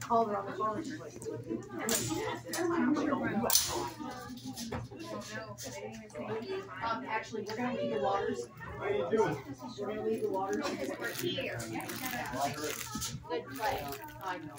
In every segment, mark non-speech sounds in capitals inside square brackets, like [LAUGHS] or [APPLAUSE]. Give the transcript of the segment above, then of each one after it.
Called her on the phone. she's like, Um, actually, we're gonna leave the waters. How you doing? We're gonna leave the waters because we're here. Good play. I know.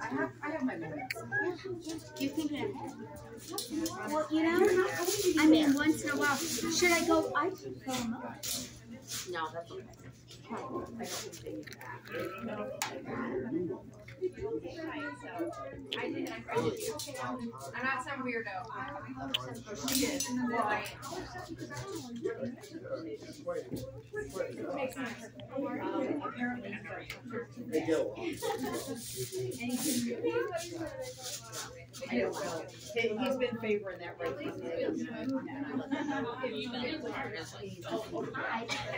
I have, my moments. Well, you know, I mean, once in a while, should I go? I should go. No, that's okay. I don't think they need I did, I friended you. I'm not some weirdo. She is. Why? Um, apparently. Hey, Gil. I don't know. He, he's been favoring that right from Yes.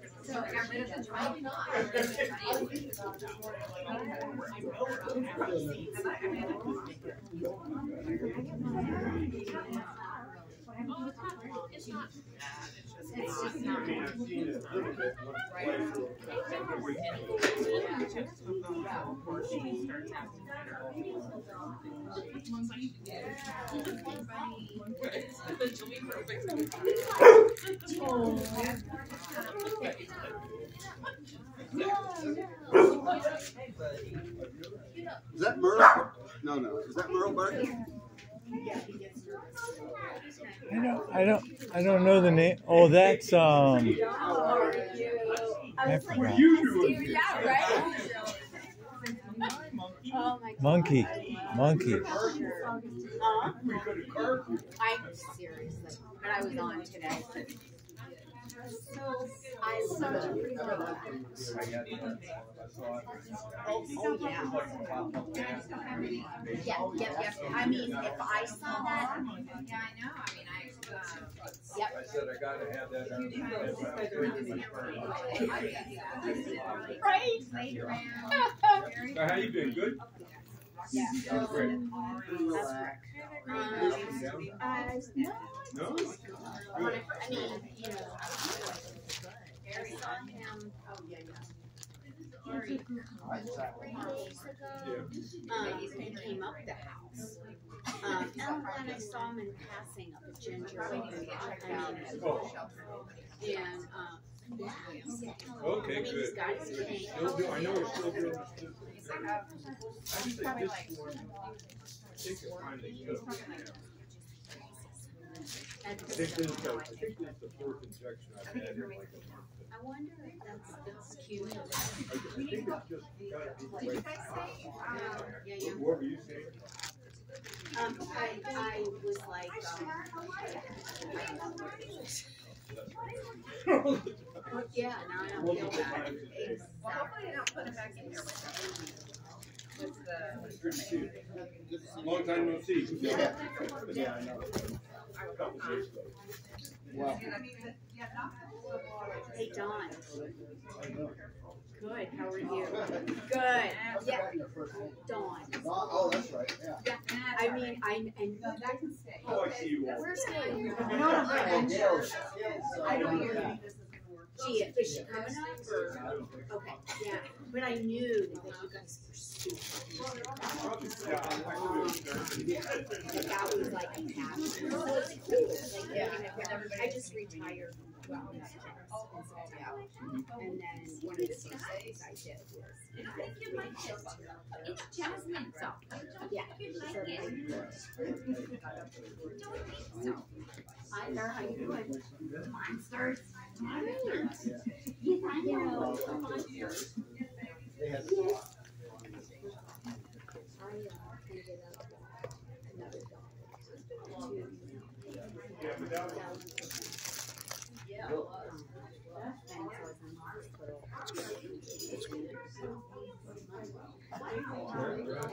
So I got rid of the probably not. It's not bad, it's just not. I've seen it a Is that Merle? No, no. Is that Merle barking? I don't, I don't, I don't know the name. Oh, that's um. I forgot. Yeah, right? Oh my Monkey, monkey. I'm serious, but I was on today. I. Oh, oh, yeah. Yeah. I mean, if I saw that, Yeah, I know, I mean, I, um. yep. I said I gotta have that. Right? So how you been? Good? Yeah. That's great. Down? uh, no, No? When I, I mean, you know, Gary saw him, oh, yeah, yeah. Gary, three days ago. Um, he came up the house. Um, and then I saw him in passing up at Ginger. I mean, Oh, and, um, yeah, he's got- Okay, I mean, he's good. got his cane. Still do, I know we're still doing this. He's I just think this is one, I think it's go. I think this is, the- I think this is the fourth injection I've had in like a month. I wonder if that's, that's cute. I I think it's just gotta be the way. Yeah, yeah. What were you saying? Um, I, I was like, um, [LAUGHS] [LAUGHS] yeah, now I don't feel bad. well, hopefully they don't put it back in there with the, with the. Good to see you. Long time no see. Yeah. Yeah, I know. Couple days ago. Wow. Hey, Dawn. Good, how are you? Good, yeah, Dawn. Oh, that's right, yeah. Yeah, I mean, I, and That can stay. Oh, I see you all. where's Gail? Hey, Gail's- Gail's, uh, I know you're doing this She, is she coming up or? Okay, yeah, but I knew that you guys were super. Yeah, I- I could've started. Like, that was like a passion. So it's cool, like, yeah, I just retired from well, And then one of the things I did was. I think you like it. It's jasmine sauce. Yeah. So, there, how you doing? mine starts. You know, Hi there, how you doing? Monsters. Monsters. Yes, I know. Monsters. Yes.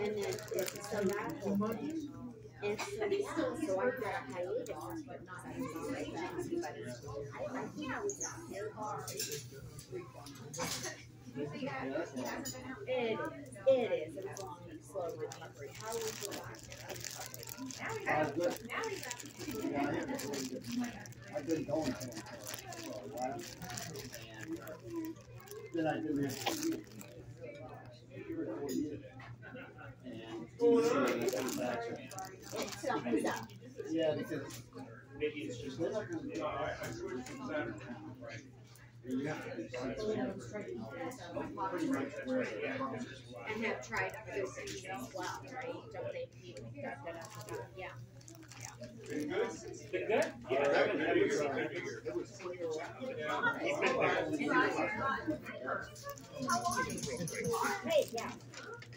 And then, so that whole thing. And so, so I got a hiatus, but not like that. But I, I think I was out there. It, it is, it's a long and slow recovery. How was your last Uh, good. Yeah, I. I've been going for a while. And, uh, Then I did this for years. Three or four years. And TCA comes back to me. It's something's up. Yeah, because Maybe it's just. they're not gonna do I, I switched from Saturday. You have to do something. Pretty much that's right. And have tried other things as well, right? Don't they, yeah. Been good? Been good? Yeah, Yeah. that was good. It was clear. Yeah. Been there. Hey, yeah.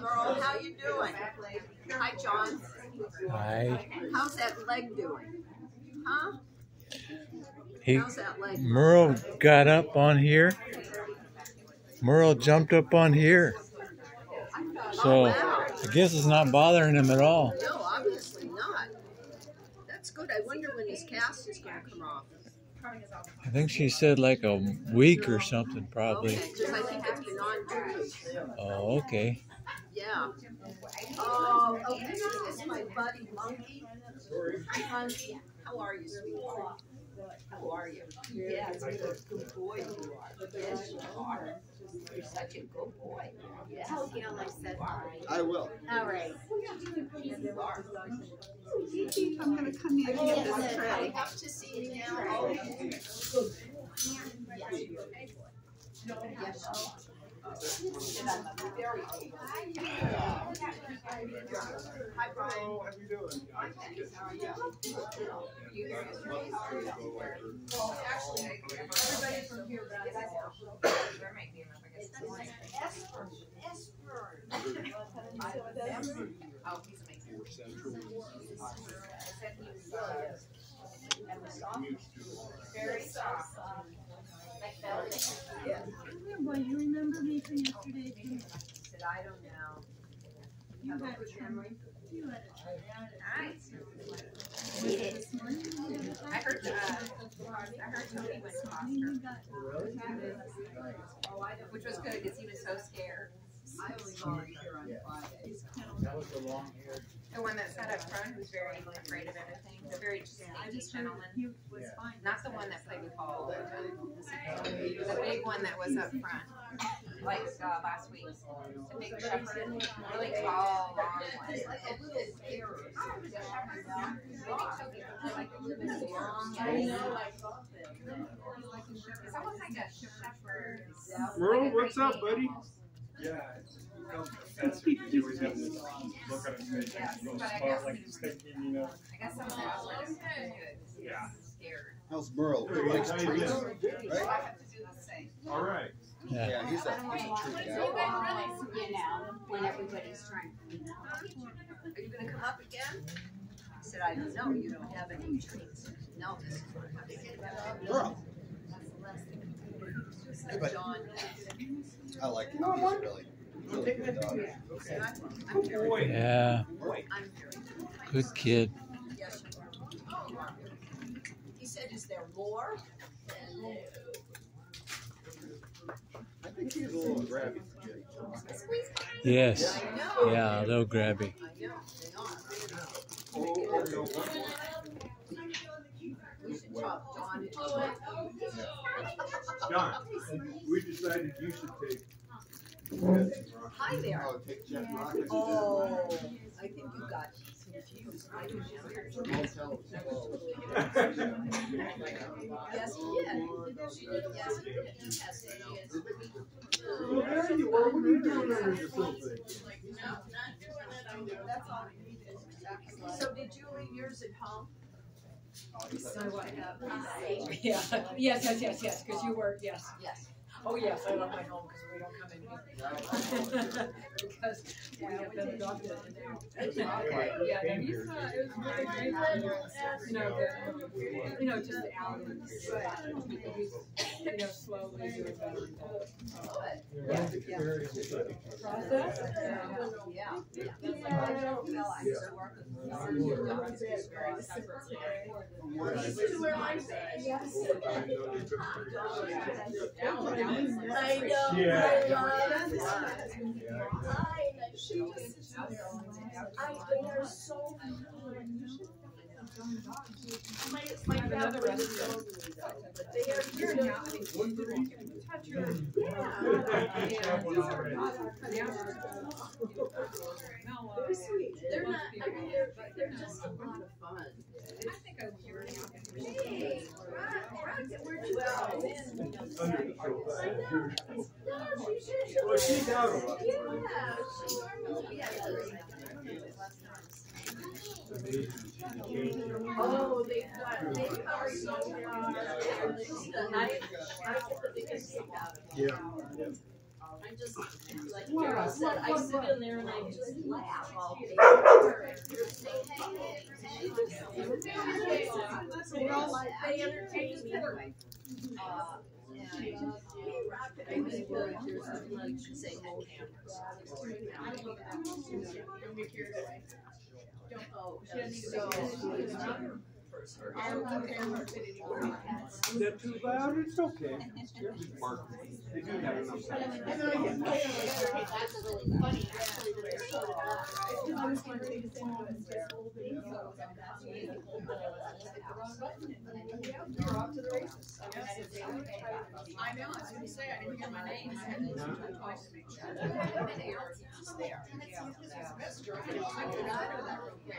Merle, how you doing? Hi, John. Hi. How's that leg doing? Huh? He How's that leg? Merle got up on here. Merle jumped up on here. So oh, I guess it's not bothering him at all. No, obviously not. That's good. I wonder when his cast is gonna come off. I think she said like a week or something probably. Okay, because I think it's been on two weeks. Oh, okay. Yeah. Oh, oh, this is my buddy Monkey. Monkey, how are you, sweetheart? How are you? Yes, what a good boy you are. Yes, you are. You're such a good boy. Yes. Tell Gail I said hi. I will. All right. You are. I'm gonna come in and get yes, this sir. tray. To see you now. Oh, Yes. And I'm very old. Hi, Brian. How you doing? How are you? You guys are Well, actually, everybody from here, but I They're making them, I guess. Esper, Esper. Oh, he's amazing. Four Central. I said he was, uh, and very soft. Like velvet. Yeah. Said, I don't know. You a had memory. you had Nice. this morning. I heard, uh, I heard Tony went to which was good, cause he was so scared. I only volunteer on Fridays. That was the long hair. The one that sat up front who's very afraid of everything, the very sneaky gentleman. was. Not the one that played with Paul. The big one that was up front, like, uh, last week. The big shepherd, really tall, long one. Like a little scary. It was a shepherd. Maybe Toby, like a little bit long. It's almost like a shepherd. Merle, what's up, buddy? Yeah. That's, you always have this look on his face, Yes, and I spot guess- like he's thinking, you know. I guess some of that was good. Yeah. Scared. How's Merle? He likes trees, I right? have to do the same. All right. Yeah. Yeah, he's a he's a tree guy. You know, when everybody's trying. Are you gonna come up again? I said, I don't know, you don't have any treats. No, this is what I'm saying. Merle, So John, I like him. He's really, really good dog. so I'm, I'm very, Yeah. Good kid. Yes, you are. Oh, he said, is there more? And I think he's a little grabby for Jake. Yes. Yeah, they'll grab you. I know, they are. Oh, no. We John we decided you should take. Hi there. Oh, take Jeff Rocket. Oh, I think you got I don't know. Don't tell him. Yes, he did. Well, there you are. What are you doing under the sofa? So did you leave yours at home? So what happened? Yeah, yes, yes, yes, yes, because you were, yes. Yes. Oh, yes, I love my home because we don't come in here. Because we have been adopted and now. Yeah, no, he's, uh, it was really great. You know, the, you know, just the hours, but you know, slowly doing better. Yeah, yeah. Process? Yeah. yeah. I know, Yeah. I love that. I, she just, I, they are so. My, my family is so, but they are Here now, touch your. they're sweet. They're not, I mean, they're, they're just a lot of fun. I think I was now. Hey, Rock, Rocket, where'd you go? The. Oh, they've got, they've got so far. I, the biggest kick out. Yeah. I just, like said, I sit in there and I just laugh. They entertain me. Uh, so. Is that too loud? It's okay. They're just barking. They do have enough sound. That's really funny, actually, that they're so loud. I know, I was gonna say, I didn't hear my name. I had to listen to it twice to make sure. And Eric's just there. Yeah, yeah. I know, I could out of that real quick.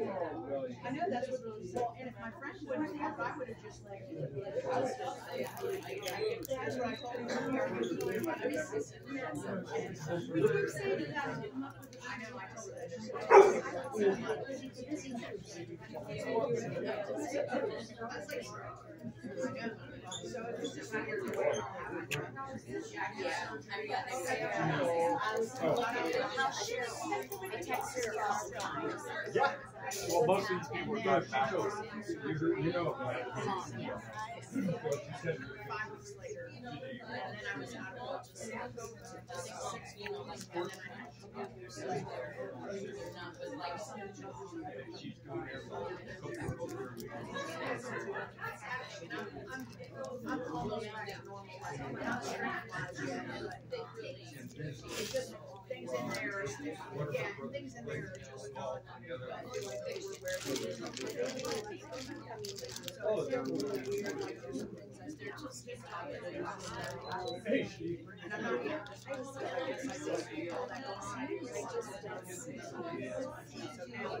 I know that's really, and if my friend wouldn't have, I would have just like. I. You that. I know, I. So it's just like. Yeah. Well, most of these people are driving back. You, you know. five weeks later, and then I was out of just six weeks, and then I had to come here. So there, like some I'm, I'm almost back to normal. I'm not strength-wise yet, but it's just things in there, are still- yeah, things in there are just not like they were where they were. So they're really weird, like there's some things that they're just not. Hey, Steve. And I'm not, I just, I guess I just feel that I just don't. So now I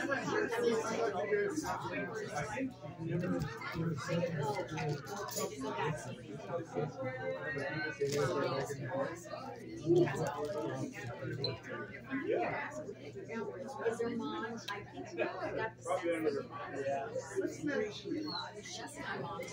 I'm going up there. And I'm not sure. I think she never. Is there mom? I think so. I got the the. It's just my mom's.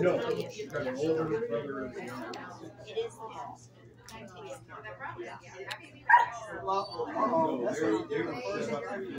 No, she's got an older brother and a younger. It